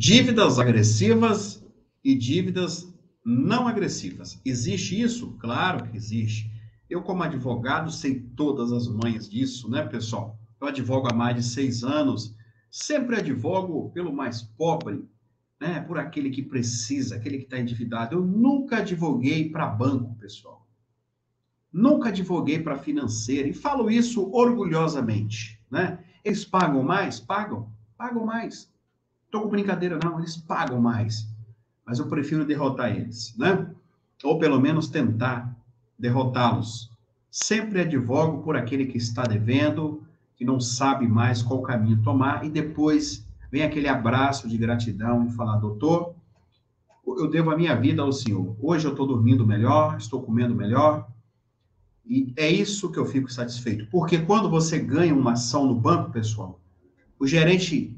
Dívidas agressivas e dívidas não agressivas. Existe isso? Claro que existe. Eu, como advogado, sei todas as manhas disso, né, pessoal? Eu advogo há mais de seis anos. Sempre advogo pelo mais pobre, né? Por aquele que precisa, aquele que está endividado. Eu nunca advoguei para banco, pessoal. Nunca advoguei para financeira. E falo isso orgulhosamente, né? Eles pagam mais? Pagam. Pagam mais. Estou com brincadeira, não. Eles pagam mais. Mas eu prefiro derrotar eles, né? Ou pelo menos tentar derrotá-los. Sempre advogo por aquele que está devendo, que não sabe mais qual caminho tomar, e depois vem aquele abraço de gratidão e falar, doutor, eu devo a minha vida ao senhor. Hoje eu estou dormindo melhor, estou comendo melhor, e é isso que eu fico satisfeito. Porque quando você ganha uma ação no banco, pessoal, o gerente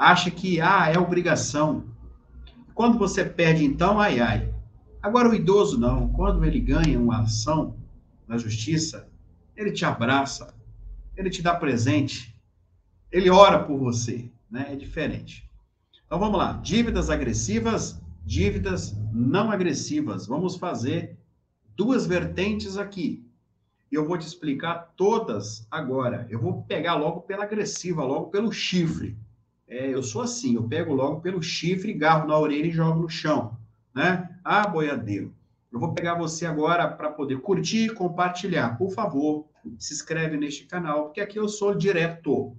acha que, ah, é obrigação. Quando você perde, então, ai, ai. Agora, o idoso não. Quando ele ganha uma ação na justiça, ele te abraça, ele te dá presente, ele ora por você, né? É diferente. Então, vamos lá. Dívidas agressivas, dívidas não agressivas. Vamos fazer duas vertentes aqui. E eu vou te explicar todas agora. Eu vou pegar logo pela agressiva, logo pelo chifre. É, eu sou assim, eu pego logo pelo chifre, garro na orelha e jogo no chão, né? Ah, boiadeiro, eu vou pegar você agora para poder curtir e compartilhar. Por favor, se inscreve neste canal, porque aqui eu sou direto.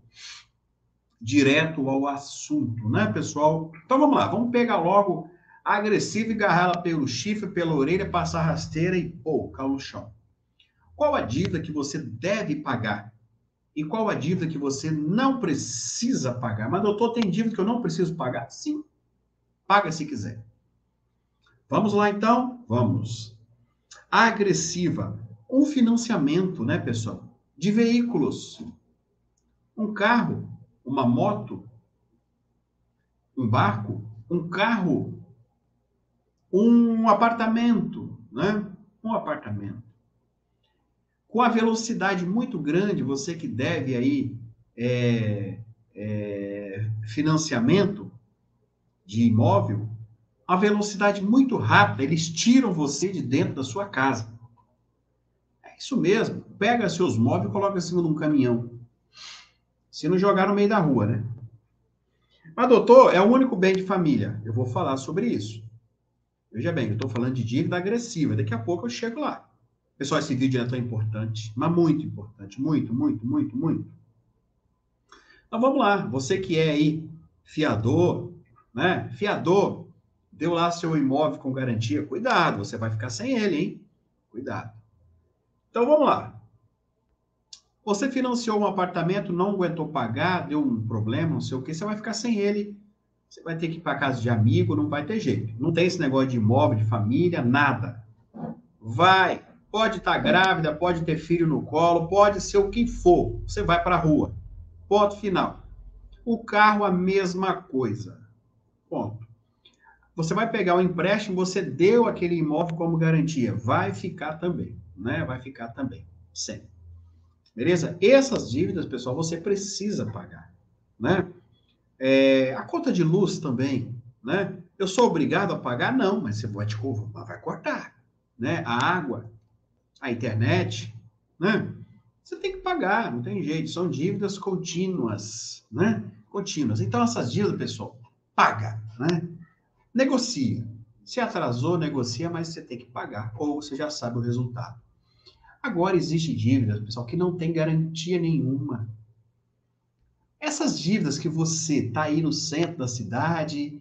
Direto ao assunto, né, pessoal? Então vamos lá, vamos pegar logo agressiva e agarrar ela pelo chifre, pela orelha, passar rasteira e, pô, cair no chão. Qual a dívida que você deve pagar? E qual a dívida que você não precisa pagar? Mas, doutor, tem dívida que eu não preciso pagar? Sim. Paga se quiser. Vamos lá, então? Vamos. Agressiva. Um financiamento, né, pessoal? De veículos. Um carro, uma moto, um barco, um carro, um apartamento, né? Um apartamento com a velocidade muito grande, você que deve aí é, é, financiamento de imóvel, a velocidade muito rápida, eles tiram você de dentro da sua casa. É isso mesmo. Pega seus móveis e coloca em cima de um caminhão. Se não jogar no meio da rua, né? Mas, doutor, é o único bem de família. Eu vou falar sobre isso. Veja bem, eu estou falando de dívida agressiva. Daqui a pouco eu chego lá. Pessoal, esse vídeo é tão importante, mas muito importante, muito, muito, muito, muito. Então vamos lá, você que é aí fiador, né? Fiador, deu lá seu imóvel com garantia, cuidado, você vai ficar sem ele, hein? Cuidado. Então vamos lá. Você financiou um apartamento, não aguentou pagar, deu um problema, não sei o que, você vai ficar sem ele. Você vai ter que ir para casa de amigo, não vai ter jeito. Não tem esse negócio de imóvel, de família, nada. Vai, Pode estar grávida, pode ter filho no colo, pode ser o que for. Você vai para a rua. Ponto final. O carro, a mesma coisa. Ponto. Você vai pegar o empréstimo, você deu aquele imóvel como garantia. Vai ficar também, né? Vai ficar também. Sempre. Beleza? Essas dívidas, pessoal, você precisa pagar, né? É, a conta de luz também, né? Eu sou obrigado a pagar? Não, mas você vai, te, vai cortar, né? A água, a internet, né? Você tem que pagar, não tem jeito, são dívidas contínuas, né? Contínuas. Então, essas dívidas, pessoal, paga, né? Negocia. Se atrasou, negocia, mas você tem que pagar, ou você já sabe o resultado. Agora, existe dívidas, pessoal, que não tem garantia nenhuma. Essas dívidas que você tá aí no centro da cidade,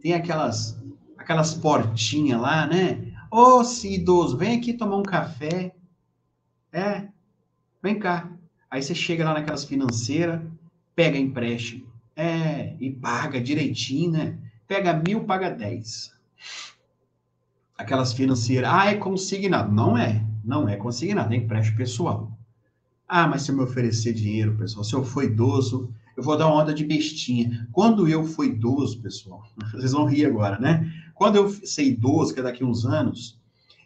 tem aquelas aquelas portinhas lá, né? Ô, oh, idoso, vem aqui tomar um café. É, vem cá. Aí você chega lá naquelas financeiras, pega empréstimo. É, e paga direitinho, né? Pega mil, paga dez. Aquelas financeiras, ah, é consignado. Não é, não é consignado, é empréstimo pessoal. Ah, mas se eu me oferecer dinheiro, pessoal, se eu for idoso, eu vou dar uma onda de bestinha. Quando eu for idoso, pessoal, vocês vão rir agora, né? Quando eu ser idoso, que é daqui uns anos,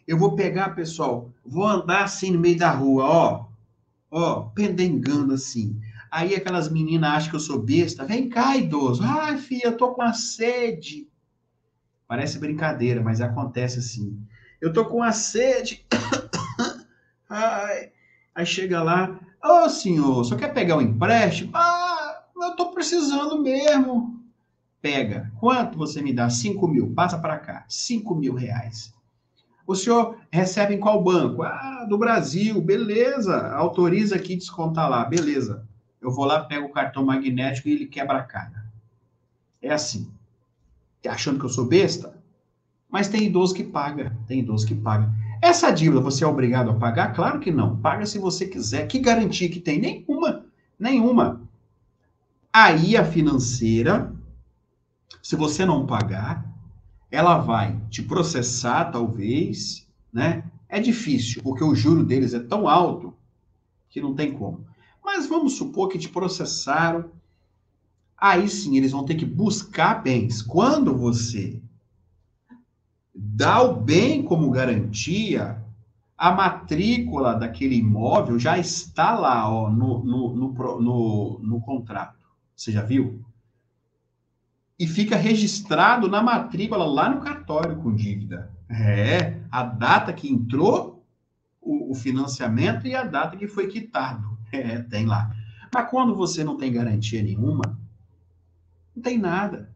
eu vou pegar, pessoal, vou andar assim no meio da rua, ó, ó, pendengando assim. Aí aquelas meninas acham que eu sou besta. Vem cá, idoso. Ai, filha, eu tô com a sede. Parece brincadeira, mas acontece assim. Eu tô com a sede. Ai. Aí chega lá. Ô, oh, senhor, só quer pegar um empréstimo? Ah, eu tô precisando mesmo. Pega. Quanto você me dá? Cinco mil. Passa para cá. Cinco mil reais. O senhor recebe em qual banco? Ah, do Brasil. Beleza. Autoriza aqui descontar lá. Beleza. Eu vou lá, pego o cartão magnético e ele quebra a cara. É assim. Tá achando que eu sou besta? Mas tem idoso que paga. Tem idoso que paga. Essa dívida você é obrigado a pagar? Claro que não. Paga se você quiser. Que garantia que tem? Nenhuma. Nenhuma. Aí a financeira, se você não pagar, ela vai te processar, talvez, né? É difícil, porque o juro deles é tão alto que não tem como. Mas vamos supor que te processaram. Aí sim, eles vão ter que buscar bens. Quando você dá o bem como garantia, a matrícula daquele imóvel já está lá ó, no, no, no, no, contrato. Você já viu? E fica registrado na matrícula lá no cartório com dívida. É, a data que entrou o, o financiamento e a data que foi quitado. É, tem lá. Mas quando você não tem garantia nenhuma, não tem nada.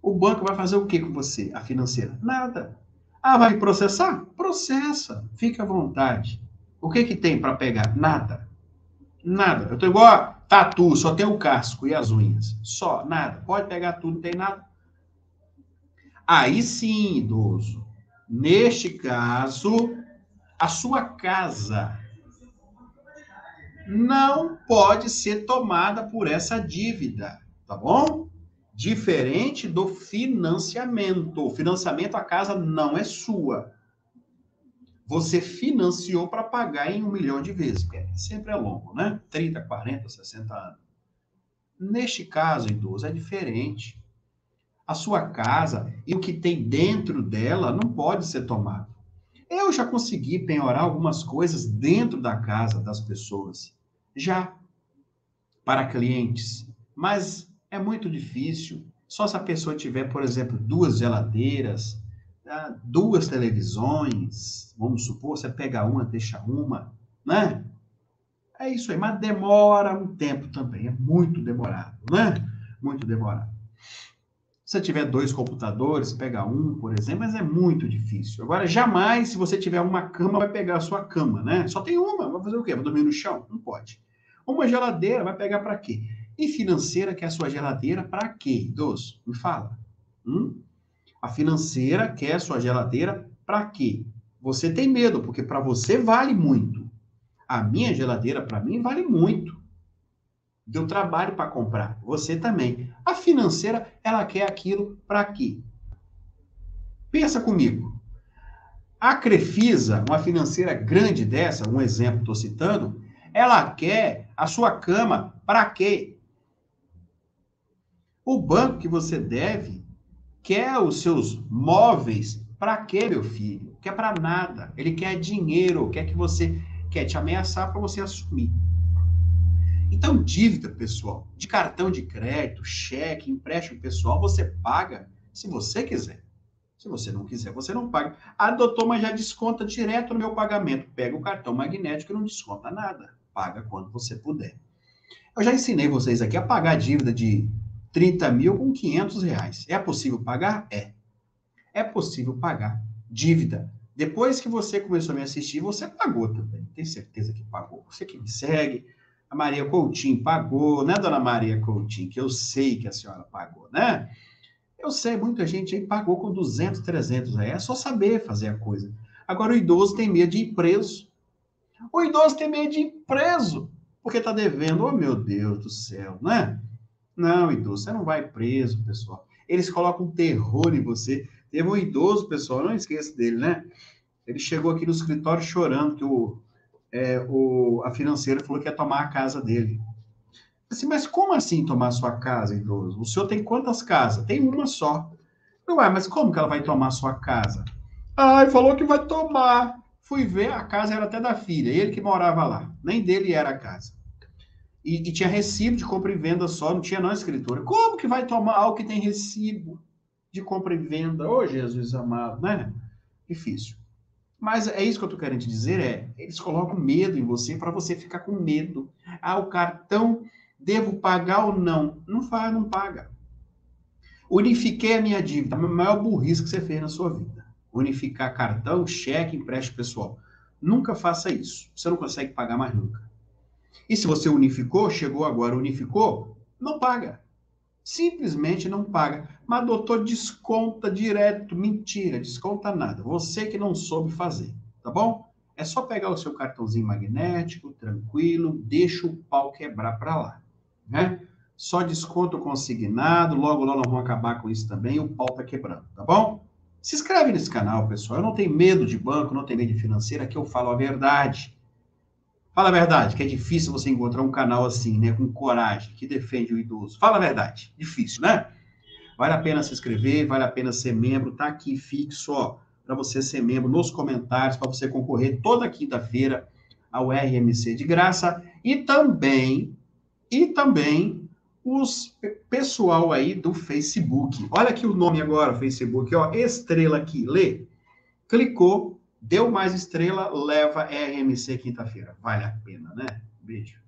O banco vai fazer o que com você, a financeira? Nada. Ah, vai processar? Processa. Fica à vontade. O que que tem para pegar? Nada. Nada. Eu tô igual tatu, só tem o casco e as unhas. Só, nada. Pode pegar tudo, não tem nada. Aí sim, idoso. Neste caso, a sua casa não pode ser tomada por essa dívida, tá bom? Diferente do financiamento. O financiamento, a casa não é sua. Você financiou para pagar em um milhão de vezes, porque sempre é longo, né? 30, 40, 60 anos. Neste caso, idoso, é diferente. A sua casa e o que tem dentro dela não pode ser tomado. Eu já consegui penhorar algumas coisas dentro da casa das pessoas já para clientes, mas é muito difícil. Só se a pessoa tiver, por exemplo, duas geladeiras, tá? duas televisões, vamos supor, você pega uma, deixa uma, né? É isso aí, mas demora um tempo também, é muito demorado, né? Muito demorado. Se você tiver dois computadores, pega um, por exemplo, mas é muito difícil. Agora, jamais, se você tiver uma cama, vai pegar a sua cama, né? Só tem uma, vai fazer o quê? Vai dormir no chão? Não pode. Uma geladeira vai pegar para quê? E financeira quer a sua geladeira para quê, idoso? Me fala. Hum? A financeira quer sua geladeira para quê? Você tem medo, porque para você vale muito. A minha geladeira, para mim, vale muito. Deu trabalho para comprar. Você também. A financeira, ela quer aquilo para quê? Pensa comigo. A Crefisa, uma financeira grande dessa, um exemplo estou citando, ela quer a sua cama para quê? O banco que você deve quer os seus móveis para quê, meu filho? Quer para nada. Ele quer dinheiro, quer que você quer te ameaçar para você assumir. Então, dívida, pessoal, de cartão de crédito, cheque, empréstimo pessoal, você paga se você quiser. Se você não quiser, você não paga. Ah, doutor, mas já desconta direto no meu pagamento. Pega o cartão magnético e não desconta nada paga quando você puder. Eu já ensinei vocês aqui a pagar dívida de 30 mil com 500 reais. É possível pagar? É. É possível pagar dívida. Depois que você começou a me assistir, você pagou também. Tem certeza que pagou. Você que me segue, a Maria Coutinho pagou, né, dona Maria Coutinho? Que eu sei que a senhora pagou, né? Eu sei, muita gente aí pagou com 200, 300 reais. É só saber fazer a coisa. Agora, o idoso tem medo de ir preso. O idoso tem medo de ir preso, porque está devendo. Oh, meu Deus do céu, né? Não, idoso, você não vai preso, pessoal. Eles colocam terror em você. Teve um idoso, pessoal, não esqueça dele, né? Ele chegou aqui no escritório chorando que o, é, o, a financeira falou que ia tomar a casa dele. Assim, mas como assim tomar sua casa, idoso? O senhor tem quantas casas? Tem uma só. Não é, mas como que ela vai tomar sua casa? Ai, falou que vai tomar. Fui ver, a casa era até da filha, ele que morava lá. Nem dele era a casa. E, e, tinha recibo de compra e venda só, não tinha não escritura. Como que vai tomar algo que tem recibo de compra e venda? Ô, Jesus amado, né? Difícil. Mas é isso que eu estou querendo te dizer, é, eles colocam medo em você para você ficar com medo. Ah, o cartão, devo pagar ou não? Não faz, não paga. Unifiquei a minha dívida, a maior burrice que você fez na sua vida. Unificar cartão, cheque, empréstimo pessoal. Nunca faça isso. Você não consegue pagar mais nunca. E se você unificou, chegou agora, unificou, não paga. Simplesmente não paga. Mas, doutor, desconta direto. Mentira, desconta nada. Você que não soube fazer, tá bom? É só pegar o seu cartãozinho magnético, tranquilo, deixa o pau quebrar para lá, né? Só desconto consignado, logo logo nós vamos acabar com isso também, o pau tá quebrando, tá bom? Se inscreve nesse canal, pessoal. Eu não tenho medo de banco, não tenho medo de financeira, aqui eu falo a verdade. Fala a verdade, que é difícil você encontrar um canal assim, né, com coragem, que defende o idoso. Fala a verdade, difícil, né? Vale a pena se inscrever, vale a pena ser membro, tá aqui fixo, ó, para você ser membro nos comentários, para você concorrer toda quinta-feira ao RMC de graça e também e também os pessoal aí do Facebook. Olha aqui o nome agora, Facebook, ó, estrela aqui, lê. Clicou, Deu mais estrela, leva RMC quinta-feira. Vale a pena, né? Beijo.